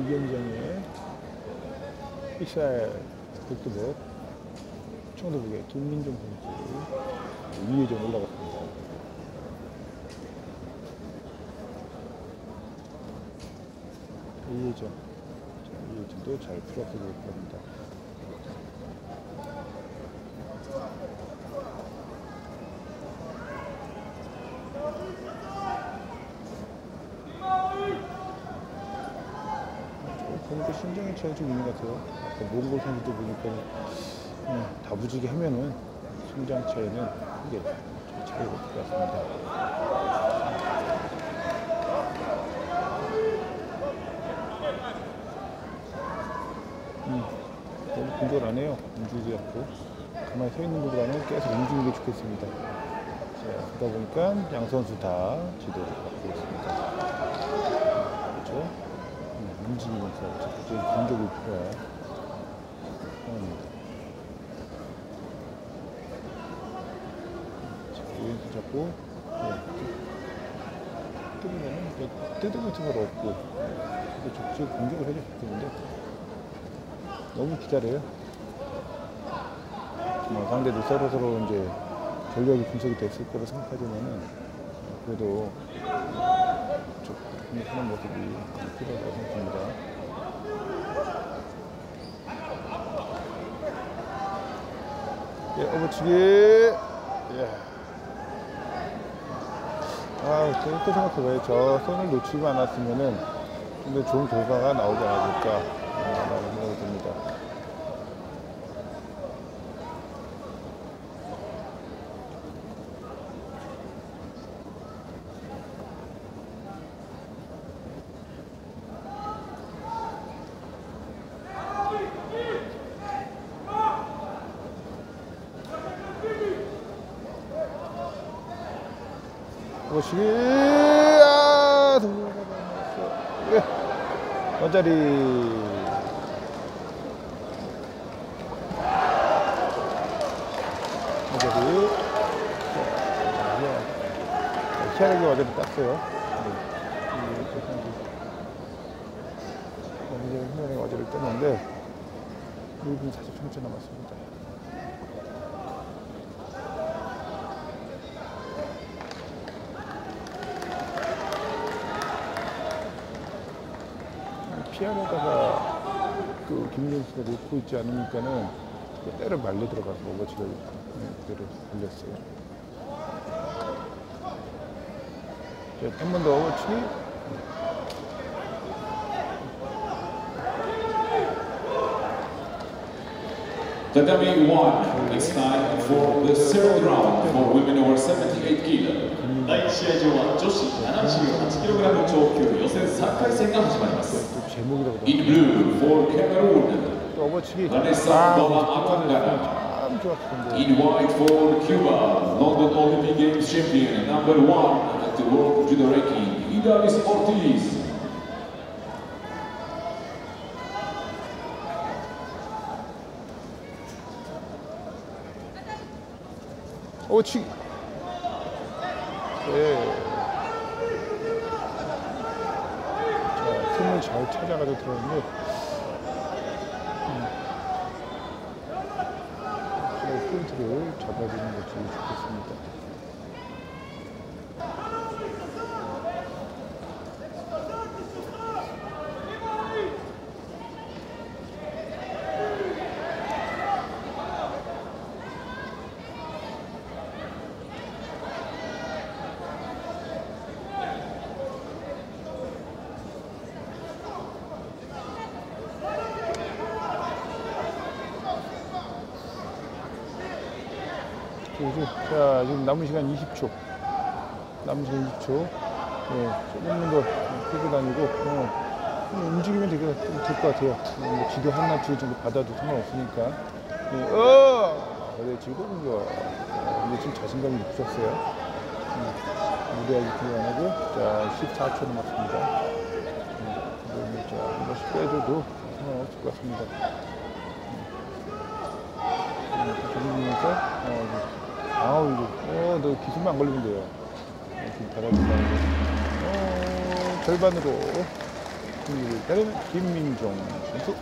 이경정의 익사의 백두백 청도북의 김민종 선수 위에 좀 올라갔습니다. 이해전 이해전도 잘 풀어서 될 겁니다. 보니까 신장의 차이 좀 있는 것 같아요. 아까 몽골 선수도 보니까 음, 다부지게 하면은 신장 차이는 크게 좀 차이가 없을 것 같습니다. 음, 공격을 안 해요. 움직이지 않고. 가만히 서 있는 것보다는 계속 움직이는 게 좋겠습니다. 자, 그러다 보니까 양 선수 다 지도를 받고 있습니다. 그렇죠? 음, 움직이면서 적극적인 공격이 필요한 상황입니다. 자, 왼손 잡고, 네. 뜯으면은 뜯으면 틈을 없고, 근데 적극 공격을 해줘야 되는데, 너무 기다려요. 뭐 상대도 서로 서로 이제 전력이 분석이 됐을 거라 생각하지만은, 그래도 좀 하는 모습이 필요하다고 생각합니다. 예, 어부치기. 예. 아, 또 생각해봐요. 저 손을 놓치지 않았으면은 좀 더 좋은 결과가 나오지 않았을까. 라는 생각이 듭니다. 어부치기. 아. 예. 원자리. 원자리. 자, 희한하게 와자리 땄어요. 네. 희한하게 와자리를 땄는데 1분 43초 남았습니다. 피아노다가 그 김민수가 놓고 있지 않으니까는 그대로 말려 들어가서 오버치를 그대로 걸렸어요. 한 번 더 오버치. Tatami 1, it's time for the third round for women over 78 kilo. 第女子 78kg 超級予選3回戦が始まります。ちる 네. 자, 틈을 잘 찾아가지고 들어오는데. 음. 자, 포인트를 잡아주는 것이 좋겠습니다. 그래서 자 지금 남은 시간 20초. 남은 시간 20초. 예, 조금만 더 끌고 다니고 어, 좀 움직이면 될것 같아요. 어, 뭐 지도 하나 두 정도 받아도 상관없으니까. 예, 어! 그래 지금 어, 근데 지금 자신감이 있었어요. 음, 무리하게 기안 하고. 자 14초 남았습니다. 음, 그러면 자한 번씩 빼줘도 상관없을 것 같습니다. 돌리면서 어, 아우 이거. 어너 기술만 안 걸리면 돼요. 어, 지금 받아준다고 어 절반으로. 김민종 선수.